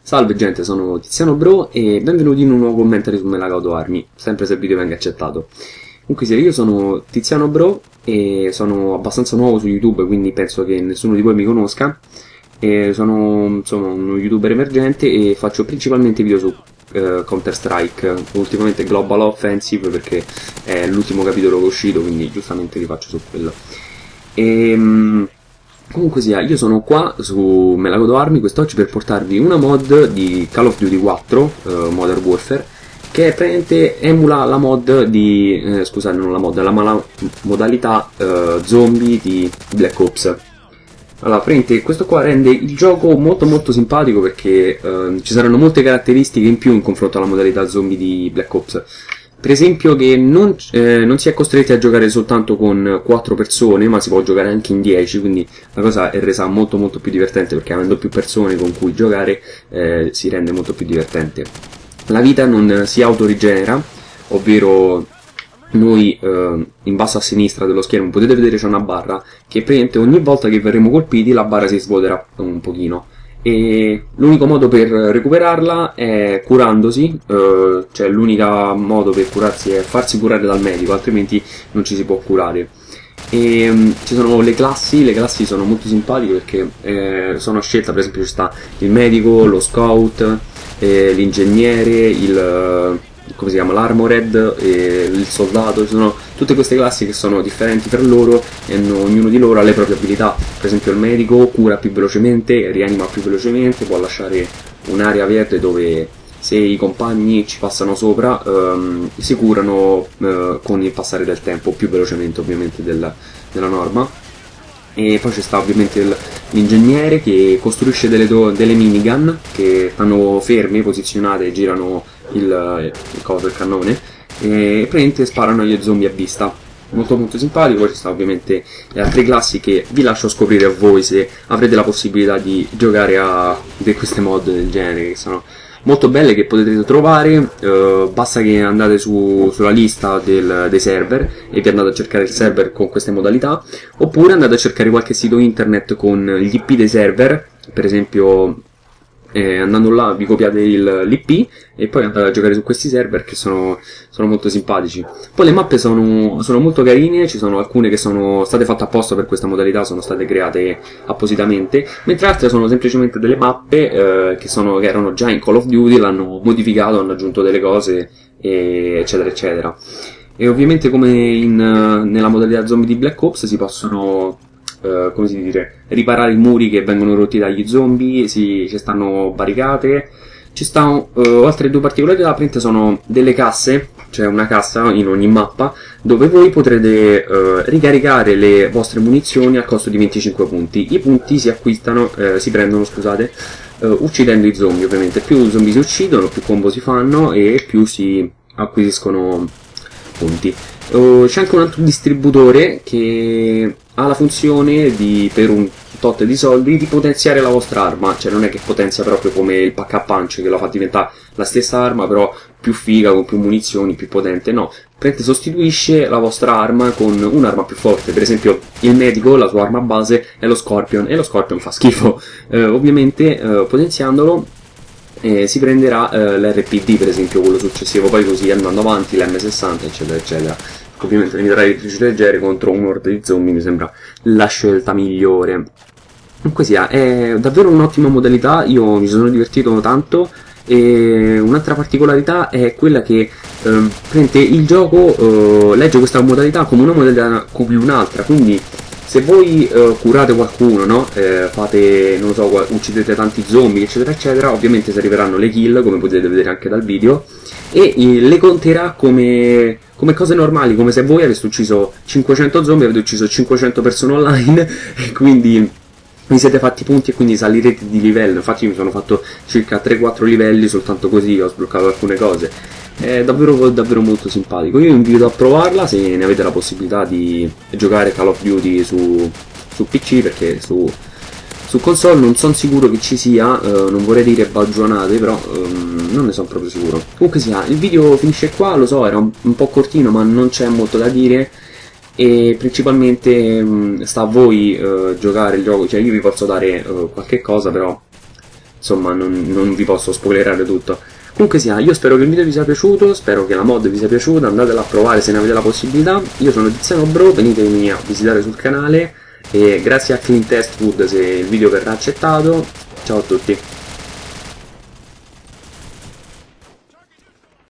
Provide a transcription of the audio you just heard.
Salve gente, sono Tiziano Bro e benvenuti in un nuovo commentary su Melagauto Armi, sempre se il video venga accettato. Comunque sì, io sono Tiziano Bro e sono abbastanza nuovo su YouTube, quindi penso che nessuno di voi mi conosca. E sono insomma uno youtuber emergente e faccio principalmente video su uh, Counter Strike, ultimamente Global Offensive perché è l'ultimo capitolo che è uscito, quindi giustamente li faccio su quello. E, um, Comunque sia, io sono qua su Melagodo Army quest'oggi per portarvi una mod di Call of Duty 4, uh, Modern Warfare, che praticamente emula la mod di, eh, scusate non la mod, la mala modalità uh, zombie di Black Ops. Allora, praticamente questo qua rende il gioco molto molto simpatico perché uh, ci saranno molte caratteristiche in più in confronto alla modalità zombie di Black Ops. Per esempio che non, eh, non, si è costretti a giocare soltanto con 4 persone, ma si può giocare anche in 10, quindi la cosa è resa molto molto più divertente perché avendo più persone con cui giocare eh, si rende molto più divertente. La vita non si autorigenera, ovvero noi eh, in basso a sinistra dello schermo potete vedere c'è una barra che praticamente ogni volta che verremo colpiti la barra si svuoterà un pochino e l'unico modo per recuperarla è curandosi, eh, cioè l'unico modo per curarsi è farsi curare dal medico, altrimenti non ci si può curare. E um, ci sono le classi, le classi sono molto simpatiche perché eh, sono a scelta, per esempio ci sta il medico, lo scout, eh, l'ingegnere, il come si chiama, l'armored, il soldato, ci sono tutte queste classi che sono differenti tra loro e ognuno di loro ha le proprie abilità. Per esempio il medico cura più velocemente, rianima più velocemente, può lasciare un'area verde dove se i compagni ci passano sopra um, si curano uh, con il passare del tempo, più velocemente ovviamente della, della norma. E poi c'è sta ovviamente l'ingegnere che costruisce delle, delle minigun che stanno ferme, posizionate e girano il, il coso del cannone e praticamente sparano agli zombie a vista. Molto molto simpatico poi ci stanno ovviamente le altre classi che vi lascio scoprire a voi se avrete la possibilità di giocare a queste mod del genere che sono molto belle che potete trovare eh, basta che andate su, sulla lista del, dei server e vi andate a cercare il server con queste modalità oppure andate a cercare qualche sito internet con gli IP dei server per esempio eh, andando là vi copiate l'IP e poi andate a giocare su questi server che sono, sono molto simpatici. Poi le mappe sono, sono, molto carine, ci sono alcune che sono state fatte apposta per questa modalità, sono state create appositamente, mentre altre sono semplicemente delle mappe eh, che, sono, che, erano già in Call of Duty, l'hanno modificato, hanno aggiunto delle cose, eccetera eccetera. E ovviamente come in, nella modalità zombie di Black Ops si possono eh, come si dice, riparare i muri che vengono rotti dagli zombie, si, ci stanno barricate. Ci stanno uh, altre due particolarità, praticamente sono delle casse, cioè una cassa in ogni mappa, dove voi potrete uh, ricaricare le vostre munizioni al costo di 25 punti. I punti si acquistano, eh, si prendono, scusate, uh, uccidendo i zombie, ovviamente. Più zombie si uccidono, più combo si fanno e più si acquisiscono punti. c'è anche un altro distributore che ha la funzione di, per un tot di soldi, di potenziare la vostra arma, cioè non è che potenzia proprio come il pack a punch che la fa diventare la stessa arma, però più figa, con più munizioni, più potente, no. Praticamente sostituisce la vostra arma con un'arma più forte, per esempio il medico, la sua arma base è lo Scorpion, e lo Scorpion fa schifo. Eh, ovviamente eh, potenziandolo eh, si prenderà eh, l'RPD per esempio quello successivo poi così andando avanti l'M60 eccetera eccetera ovviamente le mitragliatrici leggere contro un horde di zombie mi sembra la scelta migliore. Comunque sia, è davvero un'ottima modalità, io mi sono divertito tanto e un'altra particolarità è quella che eh, il gioco eh, legge questa modalità come una modalità come un'altra, quindi se voi eh, curate qualcuno, no? eh, fate, non so, uccidete tanti zombie, eccetera, eccetera, ovviamente si arriveranno le kill, come potete vedere anche dal video, e eh, le conterà come, come, cose normali, come se voi aveste ucciso 500 zombie, avete ucciso 500 persone online, e quindi vi siete fatti punti e quindi salirete di livello. Infatti mi sono fatto circa 3-4 livelli soltanto così, ho sbloccato alcune cose è davvero, davvero molto simpatico. Io vi invito a provarla se ne avete la possibilità di giocare Call of Duty su, su PC perché su, su, console non sono sicuro che ci sia, uh, non vorrei dire baggianate, però um, non ne sono proprio sicuro. Comunque sia, il video finisce qua, lo so, era un, un po' cortino ma non c'è molto da dire. e principalmente mh, sta a voi uh, giocare il gioco, cioè io vi posso dare uh, qualche cosa però insomma non, non, vi posso spoilerare tutto. Comunque sia, io spero che il video vi sia piaciuto, spero che la mod vi sia piaciuta, andatela a provare se ne avete la possibilità. Io sono Tiziano Bro, venitemi a visitare sul canale e grazie a Clint Eastwood se il video verrà accettato. Ciao a tutti.